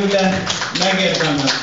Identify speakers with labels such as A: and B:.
A: vagyok, megérdemlem.